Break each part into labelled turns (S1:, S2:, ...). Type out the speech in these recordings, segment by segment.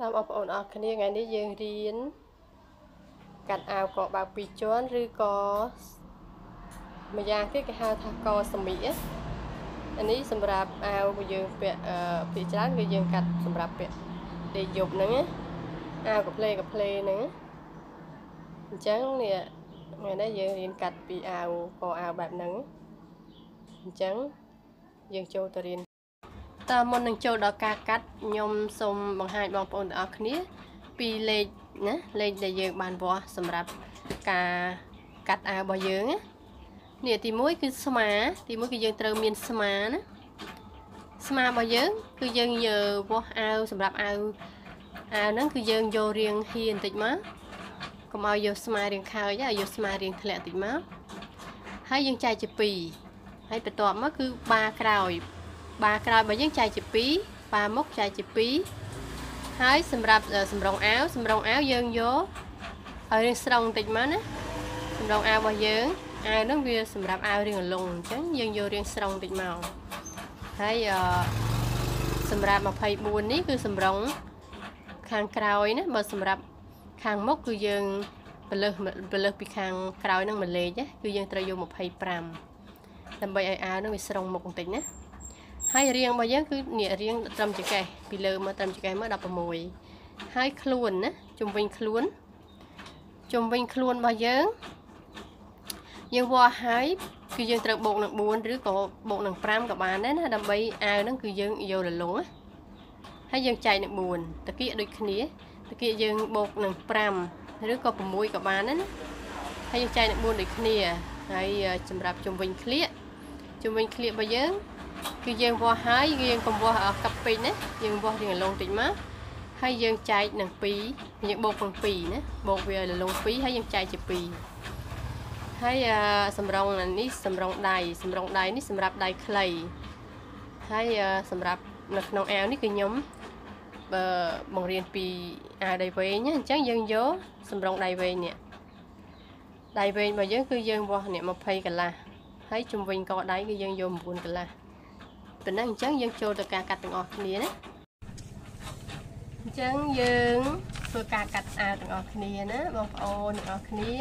S1: តាមបងប្អូនអរគ្នាថ្ងៃនេះយើងរៀនកាត់អាវកបើកពីរជាន់ឬក៏ម្យ៉ាងទៀតគេហៅថាកសមីអានេះសម្រាប់អាវយើងពាក់ភាគច្រើនគឺយើងកាត់សម្រាប់ពាក់ដេកយប់ហ្នឹងអាវកាផ្លេកាផ្លេហ្នឹងអញ្ចឹងនេះថ្ងៃនេះយើងរៀនកាត់ពីអាវកអាវបែបហ្នឹងអញ្ចឹងយើងចូលទៅរៀន តើមុននឹងចូលដល់ការកាត់ខ្ញុំសូមបង្ហាញបងប្អូនទាំងអស់គ្នា ពីលេខណាលេខដែលយើងបានវាស់សម្រាប់ការកាត់អាវរបស់យើងណានេះទី1គឺស្មា ទី1គឺយើងត្រូវមានស្មាណាស្មារបស់យើង គឺយើងយកវាស់អាវសម្រាប់អាវអាវហ្នឹងគឺយើងយករៀងហៀបន្តិចមកកុំឲ្យយកស្មារៀងខើចឲ្យយកស្មារៀងធ្លាក់តិចមកហើយយើងចែកជា2ហើយបន្ទាប់មកគឺបាក្រោយ បាក្រោយរបស់យើងចែកជា2បាមុខចែកជា2ហើយសម្រាប់សម្រងអាវសម្រងអាវយើងយកឲ្យរៀងស្រង់បន្តិចមកណាសម្រងអាវរបស់យើងអាវហ្នឹងវាសម្រាប់អាវរៀងលងអញ្ចឹងយើងយករៀងស្រង់បន្តិចមកហើយសម្រាប់24នេះគឺសម្រងខាងក្រោយណាបើសម្រាប់ខាងមុខគឺយើងបលើសបលើសពីខាងក្រោយហ្នឹងមួយលេខណាគឺយើងត្រូវយក25ដើម្បីឲ្យអាវហ្នឹងវាស្រង់មុខបន្តិចណា ហើយរៀងរបស់យើងគឺនេះរៀងត្រឹមចកេះពីលើមកត្រឹមចកេះមក16ហើយខ្លួនណាជំវិញខ្លួនជំវិញខ្លួនរបស់យើងយើងវាស់ហើយគឺយើងត្រូវបូកនឹង4ឬក៏បូកនឹង5ក៏បានដែរណាដើម្បីអាវហ្នឹងគឺយើងយករលុងណាហើយយើងចែកនឹង4តាគៀកដូចគ្នាតាគៀកយើងបូកនឹង5ឬក៏6ក៏បានដែរណាហើយយើងចែកនឹង4ដូចគ្នាហើយសម្រាប់ជំវិញក្លៀកជំវិញក្លៀករបស់យើង គឺយើងវាស់ហើយយើងកង្វាស់កាប់ពេញណាយើងវាស់រៀងលងតិចមកហើយយើងចែកនឹង2យើងបូកនឹង2ណាបូកវាលង2ហើយយើងចែកជា2ហើយសម្រងនេះសម្រងដៃសម្រងដៃនេះសម្រាប់ដៃខ្លីហើយសម្រាប់នៅក្នុងអាវនេះគឺខ្ញុំបើបង្រៀនពីអាវដៃវែងអញ្ចឹងយើងយកសម្រងដៃវែងនេះដៃវែងរបស់យើងគឺយើងវាស់នេះ20កន្លះហើយជំវិញកដៃគឺយើងយក9កន្លះ ប៉ុណ្ណឹងអញ្ចឹងយើងចូលទៅការកាត់ទាំងអស់គ្នាណាអញ្ចឹងយើងធ្វើការកាត់អាវទាំងអស់គ្នាណាបងប្អូនទាំងអស់គ្នា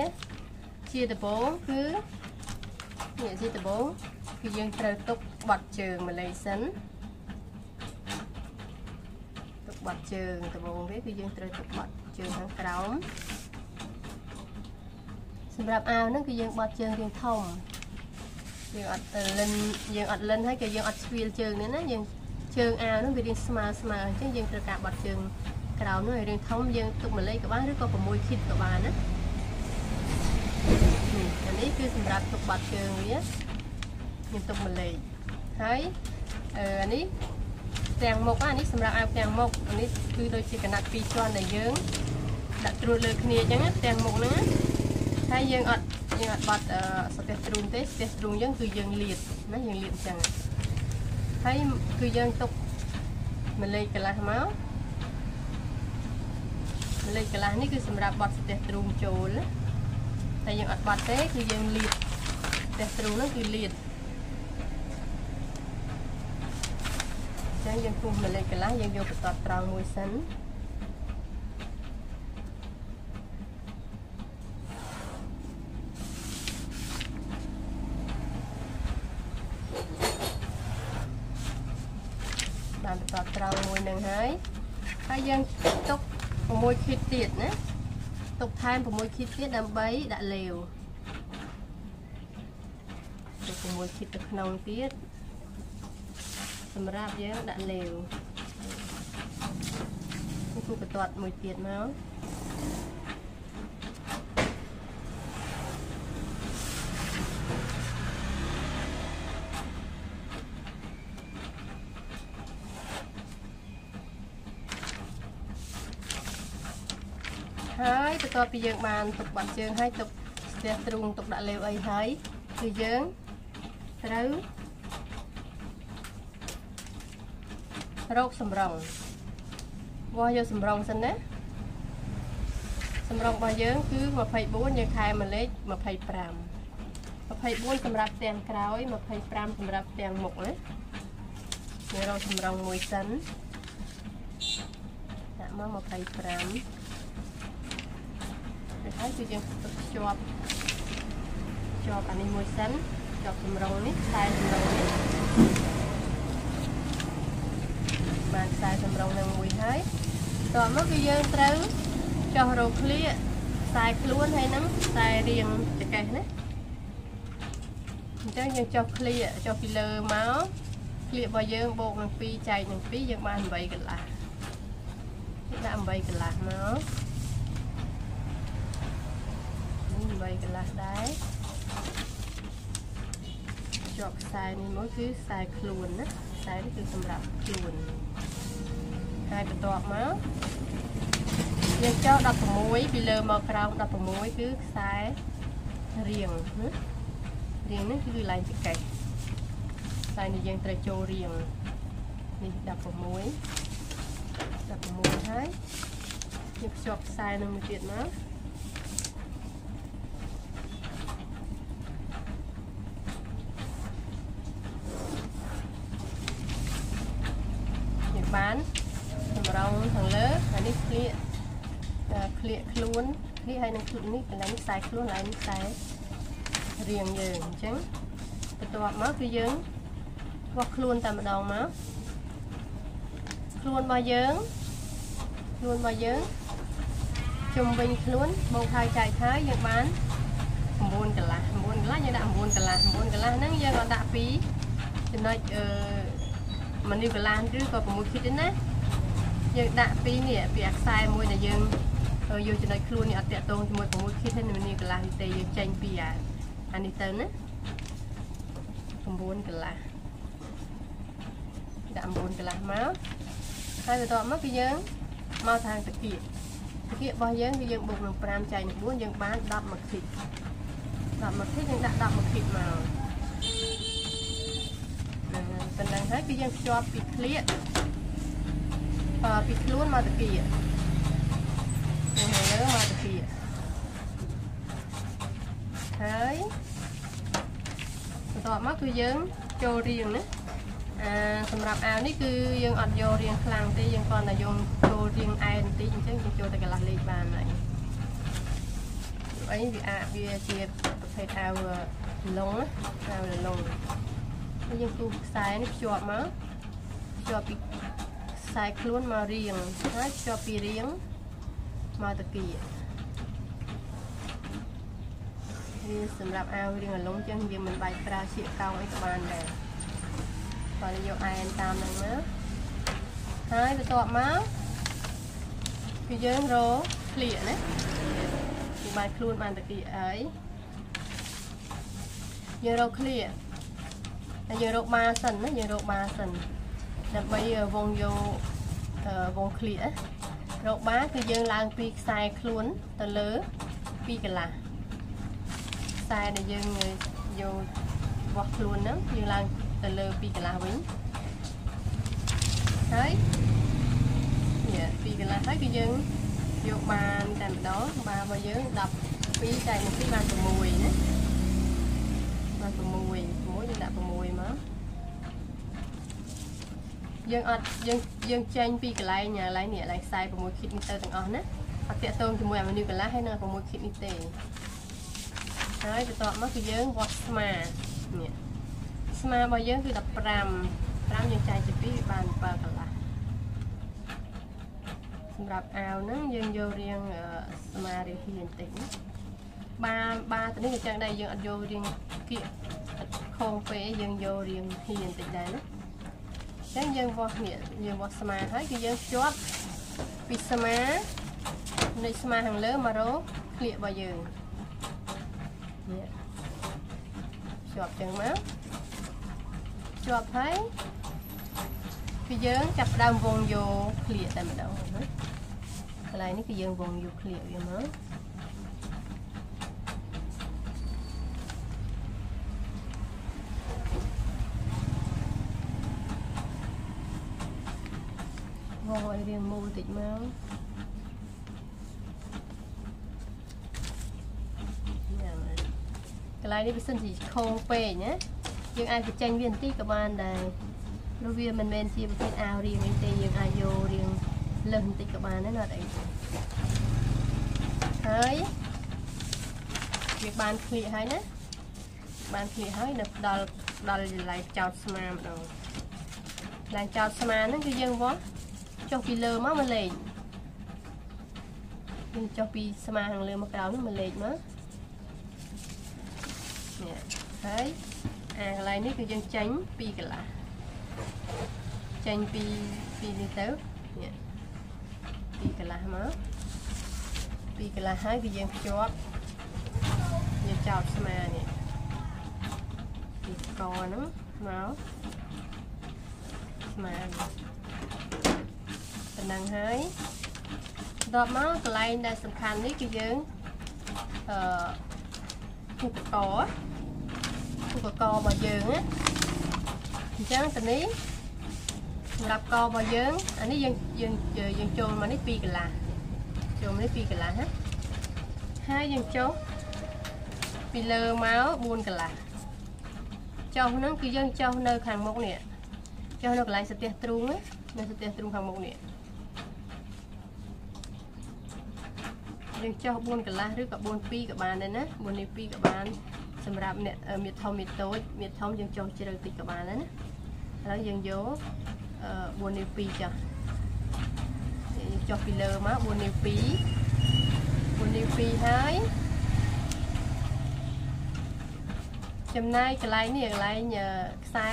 S1: ជាដំបូងគឺនេះជាដំបូងគឺយើងត្រូវទុកបត់ជើងម្លេះសិនទុកបត់ជើងដំបូងវាគឺយើងត្រូវទុកបត់ជើងខាងក្រោមសម្រាប់អាវហ្នឹងគឺយើងបត់ជើងរាងធំ យើងអត់លិនយើងអត់លិនហើយក៏យើងអត់ស្វៀលជើងនេះណាយើងជើងអាវនោះវារាងស្មើស្មើអញ្ចឹងយើងត្រូវការបត់ជើងក្រោមនោះឲ្យរាងធំយើងទុកម្លេចក៏បានឬក៏6ឃីតក៏បានណាអានេះគឺសម្រាប់ទុកបត់ជើងវាខ្ញុំទុកម្លេចហើយអានេះទាំងមុខអានេះសម្រាប់អាវទាំងមុខអានេះគឺដូចជាកណាត់ពីរជាន់ដែលយើងដាក់ត្រួតលើគ្នាអញ្ចឹងទាំងមុខហ្នឹងហើយយើងអត់ យើងអត់បាត់ស្ទះទ្រូងទេស្ទះទ្រូងយើងគឺយើងលាតណាយើងលាតអញ្ចឹងហើយគឺយើងទុកម្លេចកន្លះមកម្លេចកន្លះនេះគឺសម្រាប់បត់ស្ទះទ្រូងចូលណាតែយើងអត់បាត់ទេគឺយើងលាតស្ទះទ្រូងហ្នឹងគឺលាតអញ្ចឹងយើងគូសម្លេចកន្លះយើងយកបន្ទាត់ត្រង់មួយសិនបានបន្តត្រង់មួយនឹងហើយហើ យយើងទុក6ឃីតទៀតណាទុកថែម6ឃីតទៀតដើម្បីដាក់លាវទុក6ឃីតទៅក្នុងទៀតសម្រាប់យើងដាក់លាវនេះគូបន្ទាត់មួយទៀតមក ហើយបន្ទាប់ពីយើងបានទុកបាត់ជើងហើយទុកស្ទះទ្រូងទុកដាក់លេវអីហើយគឺយើងត្រូវរកសម្រងវាស់យកសម្រងសិនណាសម្រងរបស់យើងគឺ24យើងខែមួយលេខ25 24សម្រាប់ទាំងក្រោយ25សម្រាប់ទាំងមុខណាយើងរកសម្រងមួយសិនដាក់ដាក់មក25 ហើយគឺយើងទុកជាប់ជាប់អានេះមួយសិនជាប់ចម្រងនេះខ្សែចម្រងនេះបានខ្សែចម្រងនឹងមួយហើយតោះមកគឺយើងត្រូវចោះរោឃ្លៀខ្សែខ្លួនហើយនឹងខ្សែរៀងចកេះណាអញ្ចឹងយើងចុះឃ្លៀចុះពីលើមកឃ្លៀរបស់យើងបូកនឹង2ចែកនឹង2យើងបាន8កន្លះដាក់8កន្លះមក នេះ8កន្លះដែរជាប់ខ្សែនេះមួយគឺខ្សែខ្លួនណាខ្សែនេះគឺសម្រាប់ខ្លួនហើយបន្ទាប់មកយើងចោល16ពីលើមកក្រោម16គឺខ្សែរៀងណារៀងនេះគឺកន្លែងចកេះខ្សែនេះយើងត្រូវចូលរៀងនេះ16 16ហើយយើងភ្ជាប់ខ្សែនឹងមួយទៀតមកយើងបានសម្រងខាងលើហើយនេះក្លៀកក្លៀកខ្លួនក្លៀកហើយនឹងខ្លួននេះកន្លែង ខ្សែខ្លួនកន្លែងខ្សែរៀងយើងអញ្ចឹងបន្ទាប់មកគឺយើងវាស់ខ្លួនតែម្ដងមកខ្លួនរបស់យើងខ្លួនរបស់យើងជុំវិញខ្លួនមកហើយចែកហើយយើងបាន9កន្លះ9កន្លះយើងដាក់9កន្លះ9កន្លះហ្នឹងយើងអត់ដាក់ពីចំណុចអឺមនីកន្លះឬក៏6គីតទេណាយើងដាក់ពីនេះពីអាខ្សែមួយដែលយើង យកចំណុចខ្លួននេះអត់តាក់ទងជាមួយ6គីតទេមនីកន្លះនេះទេយើងចេញពីអាអានេះទៅណា9កន្លះដាក់9កន្លះមកហើយបន្ទាប់មកគឺយើងមកທາງតាគៀកតាគៀករបស់យើងគឺយើងបូកនឹង5ចែកនឹង4យើងបាន10មកគី10មកគីយើងដាក់10មកគីមកហ្នឹងប៉ុណ្ណឹងហើយគឺយើងភ្ជាប់ពីក្លៀកអឺពីខ្លួនមកតាគៀក យើងលើមកតាគៀកហើយបន្ទាប់មកគឺយើងចូលរៀងណាអាសម្រាប់អាវនេះគឺយើងអត់យករៀងខ្លាំងទេយើងគ្រាន់តែយកចូលរៀងអែនបន្តិចអញ្ចឹងយើងចូលតែកន្លះលេខបានហើយអីវាអាចវាជាប្រភេទអាវលងអាវលងហើយយើងគូខ្សែនេះភ្ជាប់មកភ្ជាប់ពីខ្សែខ្លួនមករៀងហើយភ្ជាប់ពីរៀង មកតាគីវាសម្រាប់អាវរៀងអលងចឹងយើងមិនបាច់ប្រើឈៀកកោងអីក៏បានដែរគាត់យកអែនតាមនឹងមកហើយបន្ទាប់មកគឺយើងរកក្លៀកណាគឺបានខ្លួនបានតាគីអីយើងរកក្លៀកហើយយើងរកបាសិនណាយើងរកបាសិនដើម្បីវងយកវងក្លៀក រកបាគឺយើងឡើងពីខ្សែខ្លួនទៅលើពីកន្លះខ្សែដែលយើងយកវាស់ខ្លួនហ្នឹងយើងឡើងទៅលើពីកន្លះវិញហើយនេះពីកន្លះហើយគឺយើងយកបានតែម្ដងបានរបស់យើង12ចែកមក2បាន6ណាបាន6 6យើងដាក់6មក យើងអត់យើងយើងចេញពីកន្លែងកន្លែងនេះកន្លែងខ្សែ6ខីតនេះទៅទាំងអស់ណាអត់តាក់ទងជាមួយអាមនុស្សកន្លះហើយនៅ6ខីតនេះទេហើយបន្ទាប់មកគឺយើងវាស់ស្មានេះស្មារបស់យើងគឺ15 5យើងចែកជា2បាន7កន្លះសម្រាប់អាវហ្នឹងយើងយករៀងស្មារៀងហ៊ីបន្តិចណាបានបាទៅនេះក៏ចឹងដែរយើងអត់យករៀងគៀកខងពេកយើងយករៀងហ៊ីបន្តិចដែរណា ចឹងយើងវាស់នេះយើងវាស់ស្មាហើយគឺយើងភ្ជាប់ពីស្មានៃស្មាខាងលើមករកក្លៀករបស់យើងនេះភ្ជាប់ចឹងមកជាប់ហើយគឺយើងចាប់ដើមវងយកក្លៀកតែម្ដងណាកន្លែងនេះគឺយើងវងយកក្លៀកវាមកវ ងឲ្យរៀងមូលតិចមកកន្លែងនេះវាសិនជាខងពេកណាយើងអាចបញ្ចេញវាបន្តិចក៏បានដែរព្រោះវាមិនមែនជាប្រភេទអាវរៀងអីទេយើងអាចយករៀងលើសបន្តិចក៏បានដែរណាត់អីហើយវាបានឃ្លៀកហើយណាបានឃ្លៀកហើយនៅដល់ដល់កន្លែងចោតស្មាម្ដងកន្លែងចោតស្មាហ្នឹងគឺយើងវាស់ ចុះពីលើមកមកលេខយើងចុះពីស្មាខាងលើមកក្រោមហ្នឹងមកលេខមកនេះហើយអាកន្លែងនេះគឺយើងចេញពីកន្លះចេញពីពីនេះទៅនេះពីកន្លះមកពីកន្លះហើយគឺយើងភ្ជាប់យើងចោតស្មានេះពីកហ្នឹងមកស្មា ប៉ុណ្ណឹងហើយដល់មកកន្លែងដែលសំខាន់នេះគឺយើងអឺឧបករណ៍ឧបករណ៍របស់យើងណាអញ្ចឹងទៅនេះសម្រាប់ករបស់យើងអានេះយើងយើងយើងចូលមកនេះ2កន្លះចូលមកនេះ2កន្លះណាហើយយើងចុះពីលើមក4កន្លះចុះហ្នឹងគឺយើងចុះនៅខាងមុខនេះចុះនៅកន្លែងសន្ទះទ្រូងណានៅសន្ទះទ្រូងខាងមុខនេះ យើងចុះ4កន្លះឬក៏4 2ក៏បានដែរណា4នេះ2ក៏បានសម្រាប់អ្នកមៀតធំមៀតតូចមៀតធំយើងចុះជ្រៅតិចក៏បានដែរណាឥឡូវយើងយក4នេះ2ចុះយើងចុះពីលើមក4នេះ2 4នេះ2ហើយចំណាយកន្លែងនេះកន្លែងខ្សែ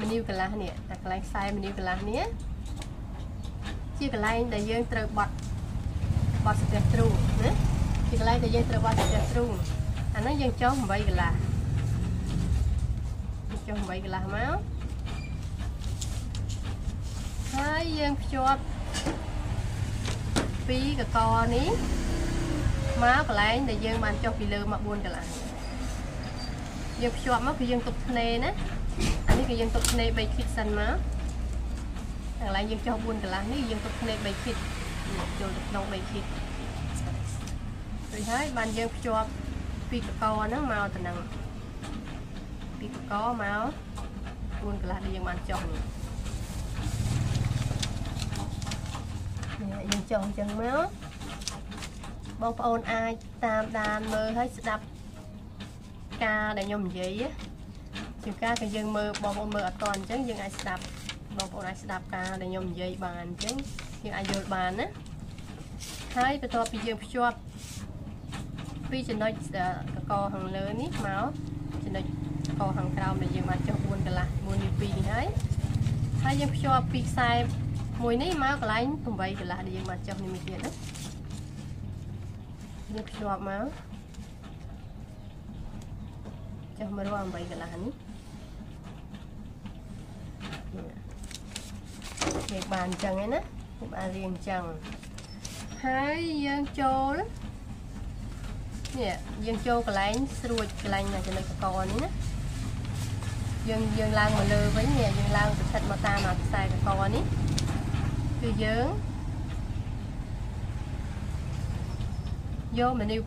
S1: មនីវកន្លះនេះតែកន្លែងខ្សែមនីវកន្លះនេះជាកន្លែងដែលយើងត្រូវបត់ បត់ស្ទះទ្រូងណាជាកន្លែងដែលយើងត្រូវបត់ស្ទះទ្រូងអាហ្នឹងយើងចុះ8កន្លះចុះ8កន្លះមកហើយយើងភ្ជាប់ពីកកនេះមកកន្លែងដែលយើងបានចុះពីលើមក4កន្លះយើងភ្ជាប់មកគឺយើងទុកធ្នេណាអានេះគឺយើងទុកធ្នេ3ឃីតសិនមកកន្លែងយើងចុះ4កន្លះនេះយើងទុកធ្នេ3ឃីត ចូលទៅក្នុង3ឃីតរួចហើយបានយើងភ្ជាប់ពីកកហ្នឹងមកទៅនឹងពីកកមក4កន្លះដែលយើងបានចុះនេះយើងចុះអញ្ចឹងមកបងប្អូនអាចតាមដានមើលហើយស្ដាប់ការដែលខ្ញុំនិយាយជាការដែលយើងមើលបងប្អូនមើលអត់តអញ្ចឹងយើងអាចស្ដាប់បងប្អូនអាចស្ដាប់ការដែលខ្ញុំនិយាយបានអញ្ចឹង យើងអាចយល់បានណាហើយបន្ទាប់ពីយើងភ្ជាប់ពីចំណុចកកខាងលើនេះមកចំណុចកកខាងក្រោមដែលយើងបានចុះ4កន្លះ1នេះ2នេះហើយហើយយើងភ្ជាប់ពីខ្សែមួយនេះមកកន្លែង8កន្លះដែលយើងបានចុះនេះមួយទៀតណាយើងភ្ជាប់មកចុះមករក8កន្លះនេះគេបានអញ្ចឹងឯណា គេបានរៀងអញ្ចឹងហើយយើងចូលនេះយើងចូលកន្លែងស្រួចកន្លែងចំណុចកកនេះណាយើងយើងឡើងមកលើវិញនេះយើងឡើងទៅស្ថិតមកតាមខ្សែកកនេះគឺយើងយកមេនីវ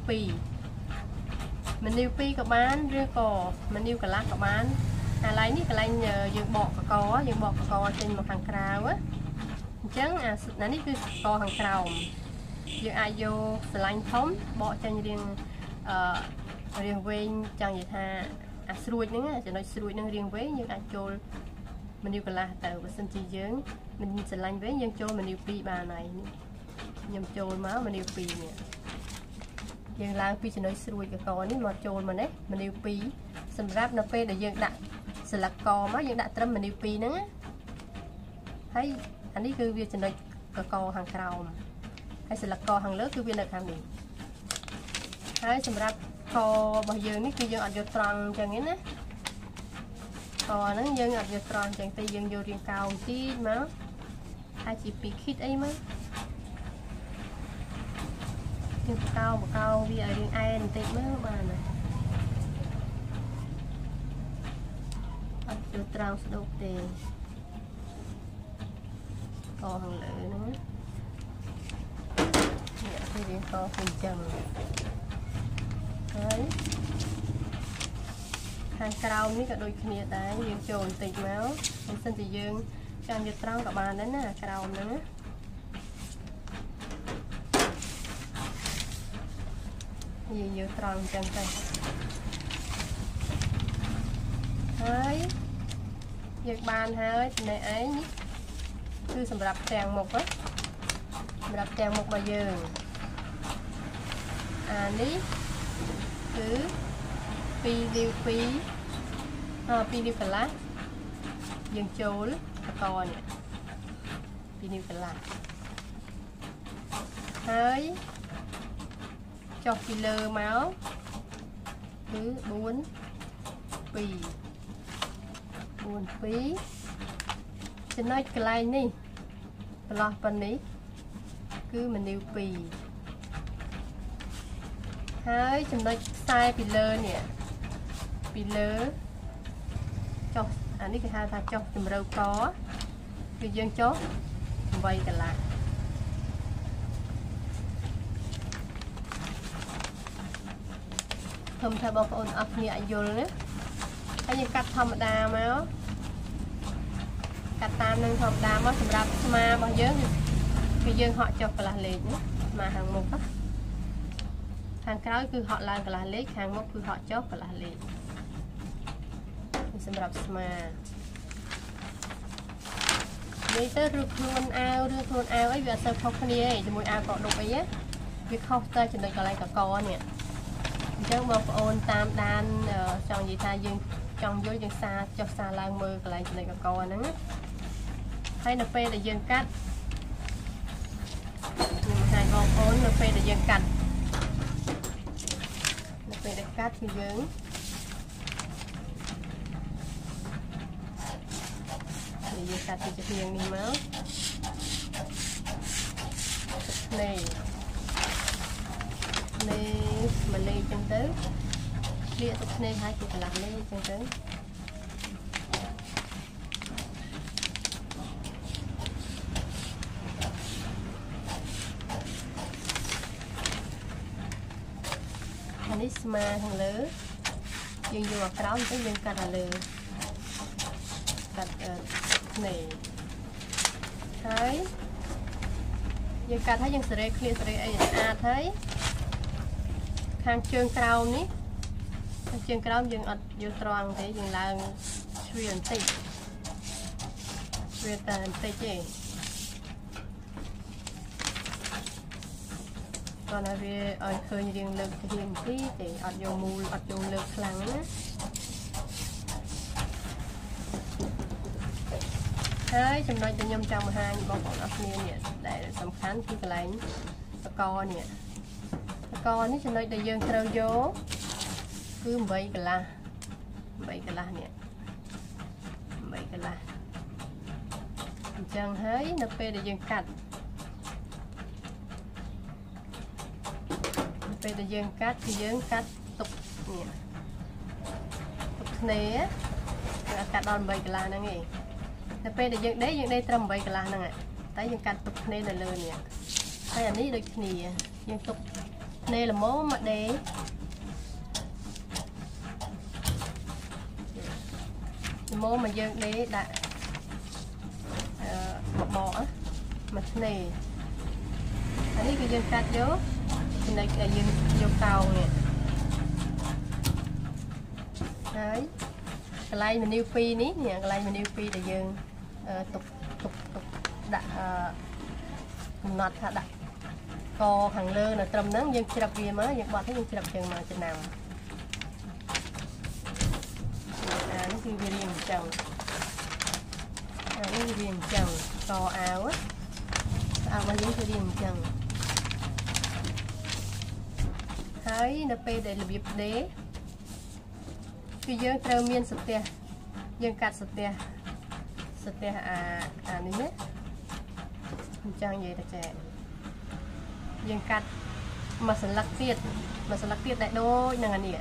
S1: 2មេនីវ2ក៏បានឬក៏មេនីវកន្លះក៏បានអាឡៃនេះកន្លែងយើងបកកកយើងបកកកចេញមកខាងក្រៅអ ញ្ចឹងអានេះគឺកកខាងក្រោមយើងអាចយកស្រឡាញ់ធំបកចេញរៀងអឺរៀងវែងចង់និយាយថាអាស្រួចហ្នឹងចំណុចស្រួចហ្នឹងរៀងវែងយើងអាចចូលមនីវកន្លះទៅបើសិនជាយើងមិនស្រឡាញ់វិញយើងចូលមនីវ2បានហើយនេះខ្ញុំចូលមកមនីវ2នេះយើងឡើងពីចំណុចស្រួចកកនេះមកចូលមកនេះមនីវ2សម្រាប់នៅពេលដែលយើងដាក់ស្លឹកកមកយើងដាក់ត្រឹមមនីវ2ហ្នឹងហើយ អានេះគឺវាចំណុចកកខាងក្រោមហើយស្លឹកកខាងលើគឺវានៅខាងនេះហើយសម្រាប់ករបស់យើងនេះគឺយើងអត់យកត្រង់អញ្ចឹងទេណាកហ្នឹងយើងអត់យកត្រង់អញ្ចឹងទេយើងយករាងកោងជីមកអាចជា2ខីតអីមកយើងកោងបកោងវាឲ្យរាងអែនបន្តិចមើលបានណាអត់យកត្រង់ស្ដុកទេ កខាងលើហ្នឹងនេះគឺវាកគឺអញ្ចឹងហើយខាងក្រោមនេះក៏ដូចគ្នាដែរយើងចូលបន្តិចមកមិនសិនជាយើងចង់យកត្រង់ក៏បានដែរណាក្រោមហ្នឹងណាយើងយកត្រង់អញ្ចឹងទៅហើយយើងបានហើយចំណែកឯងនេះ គឺសម្រាប់ទាំងមុខណាសម្រាប់ទាំងមុខរបស់យើងអានេះគឺ2លាវ2អ2លាវកន្លះយើងចូលបតនេះ2លាវកន្លះហើយចុះពីលើមកគឺ4 2 4 2ចំណុចកន្លែងនេះ ប្រឡោះប៉ុណ្នេះគឺមនីវ2ហើយចំណុចខ្សែពីលើនេះពីលើចុះអានេះគេហៅថាចុះជម្រៅកគឺយើងចុះ8កន្លះខ្ញុំថាបងប្អូនអស់គ្នាអាចយល់ណាហើយយើងកាត់ធម្មតាមក កាត់តាមនឹងធម្មតាមកសម្រាប់ស្មារបស់យើងគឺយើងហក់ចុះកន្លះលេខណាស្មាខាងមុខណាខាងក្រោយគឺហក់ឡើងកន្លះលេខខាងមុខគឺហក់ចុះកន្លះលេខនេះសម្រាប់ស្មានិយាយទៅឬខ្លួនអាវឬខ្លួនអាវអីវាអត់សូវខុសគ្នាទេជាមួយអាវកដុកអីណាវាខុសតែចំណុចកន្លែងកកនេះអញ្ចឹងបងប្អូនតាមដានចង់និយាយថាយើងចង់យល់យើងសារចុះសារឡើងមើលកន្លែងចំណុចកកហ្នឹងណា ហើយនៅពេលដែលយើងកាត់ខ្ញុំហាយបងប្អូននៅពេលដែលយើងកាត់នៅពេលដែលកាត់គឺយើងនិយាយកាត់ពីជាងនេះមកនេះនេះមកលេខចឹងទៅឆ្លៀកទឹកភ្នែកហើយជាកន្លះលេខចឹងទៅ ស្មាខាងលើយើងយកអាក្រោមទៅយើងកាត់អាលើកាត់ភ្នែកហើយយើងកាត់ហើយយើងសេរីឃ្លៀសសេរីអីស្អាតហើយខាងជើងក្រោមនេះខាងជើងក្រោមយើងអត់យកត្រង់ទេយើងឡើងជ្រៀបន្តិចជ្រៀតែបន្តិចទេ គាត់ថាវាឲ្យឃើញរៀងលើកទៅរៀងទីទេអត់យកមូលអត់យកលើកខ្លាំងណាហើយចំណុចដែលខ្ញុំចង់បង្ហាញបងប្អូនអរគ្នានេះដែលសំខាន់គឺកន្លែងតកនេះកនេះចំណុចដែលយើងត្រូវយកគឺ8កន្លះ8កន្លះនេះ8កន្លះអញ្ចឹងហើយនៅពេលដែលយើងកាត់ ពេលដែលយើងកាត់គឺយើងកាត់ទុកនេះទុកធ្នេគឺកាត់ដល់8កន្លះហ្នឹងឯងនៅពេលដែលយើងដេកយើងដេកត្រឹម8កន្លះហ្នឹងតែយើងកាត់ទុកធ្នេនៅលើនេះហើយអានេះដូចគ្នាយើងទុកដេល្មមមកដេល្មមមកយើងដេដាក់អឺបបកមកស្នេអានេះគឺយើងកាត់យក ចំណុចដែលយើងយកកោងនេះហើយកន្លែងមេនីវ2នេះនេះកន្លែងមេនីវ2ដែលយើងទុកទុកទុកដាក់អឺកំណត់ថាដាក់កខាងលើនៅត្រឹមហ្នឹងយើងច្រឹបវាមកយើងបត់ទៅយើងច្រឹបជើងមកចំណាំអានេះគឺវារៀងអញ្ចឹងអានេះវារៀងអញ្ចឹងកអាវអាវរបស់យើងគឺរៀងអញ្ចឹង ហើយនៅពេលដែលរបៀបដេគឺយើងត្រូវមានសទះយើងកាត់សទះសទះអាអានេះណាអញ្ចឹងនិយាយតែចែកយើងកាត់មួយសន្លឹកទៀតមួយសន្លឹកទៀតដែលដូចនឹងអានេះ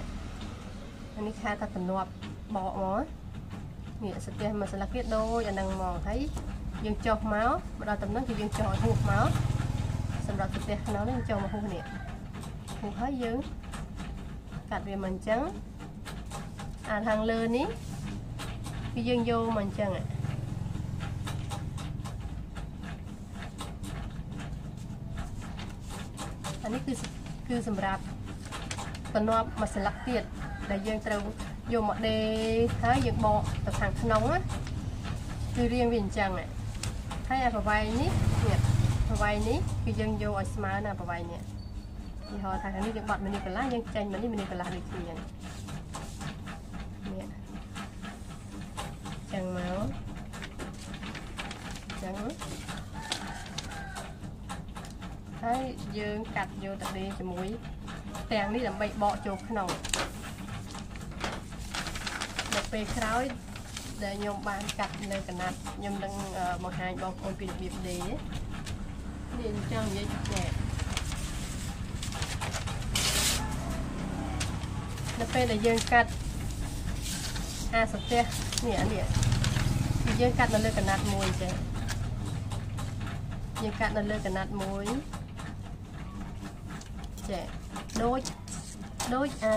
S1: អានេះគេថាទំនាប់បកមកនេះសទះមួយសន្លឹកទៀតដូចអានឹងមកហើយយើងចុះមកមកដល់តំណឹងគឺយើងចុះឲ្យហួសមកសម្រាប់សទះខ្នងនេះចុះមកហួសនេះ ហួសហើយយើងកាត់វាមកអញ្ចឹងអាខាងលើនេះគឺយើងយកមកអញ្ចឹងហ្នឹងអានេះគឺគឺសម្រាប់តំណប់មួយស្លឹកទៀតដែលយើងត្រូវយកមកដេរហើយយើងបកទៅខាងក្នុងណាគឺរៀងវាអញ្ចឹងហើយអាប្រវែងនេះនេះប្រវែងនេះគឺយើងយកឲ្យស្មើណាប្រវែងនេះយី ហោថាខាងនេះយើងបត់មួយនេះកន្លះយើងចេញមួយនេះមួយនេះកន្លះដូចគ្នានេះចឹងមកចឹងហើយយើងកាត់យកទៅដេរជាមួយទាំងនេះដើម្បីបកចូលក្នុងដល់ពេលក្រោយដែលខ្ញុំបានកាត់នៅកណាត់ខ្ញុំនឹងបង្ហាញបងប្អូនពីរបៀបដេរនេះអញ្ចឹងនិយាយណែ នៅពេលដែលយើងកាត់អាសទេសនេះនេះគឺយើងកាត់នៅលើកណាត់មួយអញ្ចឹងយើងកាត់នៅលើកណាត់មួយចេះដូចដូចអា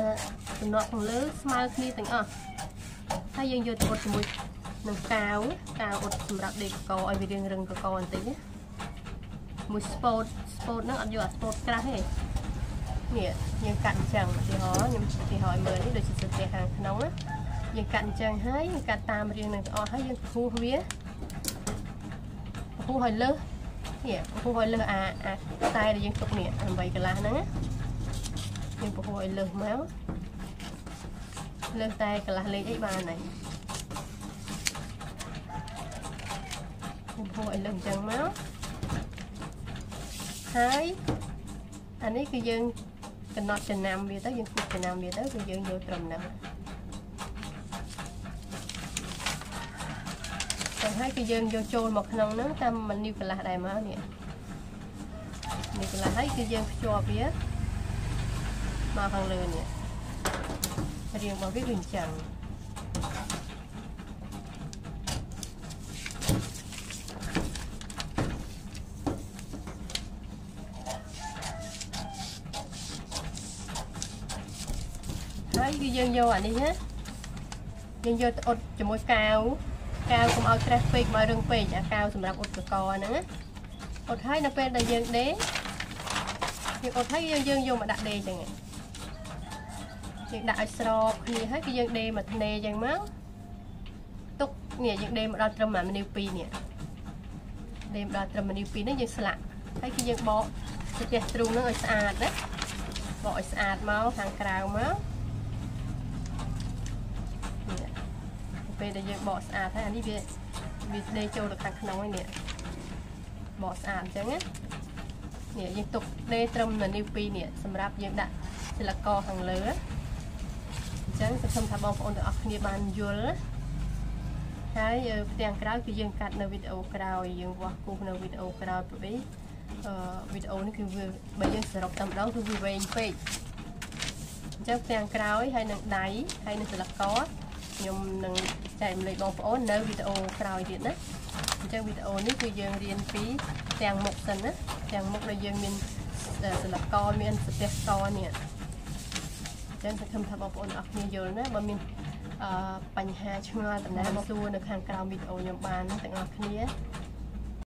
S1: សំណក់ខាងលើស្មើគ្នាទាំងអស់ហើយយើងយកទៅអ៊ុតជាមួយនឹងកាវកាវអ៊ុតសម្រាប់ដេកកឲ្យវារៀងរឹងកកបន្តិចណាមួយស្ពតស្ពតហ្នឹងអត់យកអាស្ពតក្រាស់ទេ នេះយើងកាត់អញ្ចឹងឧទាហរណ៍ខ្ញុំឧទាហរណ៍ឲ្យមើលនេះដូចជាសរសេរខាងក្នុងណាយើងកាត់អញ្ចឹងហើយយើងកាត់តាមរៀងនឹងទាំងអស់ហើយយើងពុះវាពុះឲ្យលើសនេះពុះឲ្យលើសអាអាខ្សែដែលយើងទុកនេះ8កន្លះហ្នឹងណាយើងពុះឲ្យលើសមកលើសតែកន្លះលេខអីបានហើយខ្ញុំពុះឲ្យលើសអញ្ចឹងមកហើយអានេះគឺយើង កំណត់ចំណាំវាទៅយើងគូសចំណាំវាទៅគឺយើងយកត្រឹមហ្នឹងចឹងហើយគឺយើងយកចូលមកក្នុងហ្នឹងតាមមួយនីវកន្លះដែរមកនេះនីវកន្លះហើយគឺយើងភ្ជាប់វាមកខាងលើនេះរៀងរបស់វាគឺអញ្ចឹង ហើយគឺយើងយកអានេះណាយើងយកទៅអ៊ុតជាមួយកាវកាវកុំឲ្យក្រាស់ពេកកុំឲ្យរឹងពេកអាកាវសម្រាប់អ៊ុតកកហ្នឹងណាអ៊ុតហើយនៅពេលដែលយើងដេរយើងអ៊ុតហើយយើងយើងយកមកដាក់ដេរចឹងយើងដាក់ឲ្យស្របគ្នាហើយគឺយើងដេរមកធ្នេចឹងមកទុកនេះយើងដេរមកដល់ត្រឹម1នាទី2នេះដេរមកដល់ត្រឹម1នាទី2នេះយើងស្លាក់ហើយគឺយើងបកទៅផ្ទះទ្រូងហ្នឹងឲ្យស្អាតណាបកឲ្យស្អាតមកខាងក្រៅមក ពេលដែលយើងបកស្អាតហើយអានេះវាវាដេចូលទៅខាងក្នុងហ្នឹងនេះបកស្អាតអញ្ចឹងណានេះយើងទុកដេត្រឹមនៅនីវ2នេះសម្រាប់យើងដាក់សិលកខាងលើអញ្ចឹងសង្ឃឹមថាបងប្អូនទាំងអស់គ្នាបានយល់ហើយផ្ទាំងក្រោយគឺយើងកាត់នៅវីដេអូក្រោយយើងវាស់គូសនៅវីដេអូក្រោយព្រោះអីអឺវីដេអូនេះគឺវាបើយើងសរុបតែម្ដងគឺវាវែងពេកអញ្ចឹងផ្ទាំងក្រោយហើយនឹងដៃហើយនឹងសិលកខ្ញុំនឹង ចែកម្លែកបងប្អូននៅវីដេអូក្រោយទៀតណាអញ្ចឹងវីដេអូនេះគឺយើងរៀនពីទាំងមុខសិនណាទាំងមុខដែលយើងមានសិលកមានសទេសកនេះអញ្ចឹងសង្ឃឹមថាបងប្អូនអរគ្នាយល់ណាបើមានអឺបញ្ហាឆ្ងល់តំណាមកសួរនៅខាងក្រោមវីដេអូខ្ញុំបានទាំងអស់គ្នា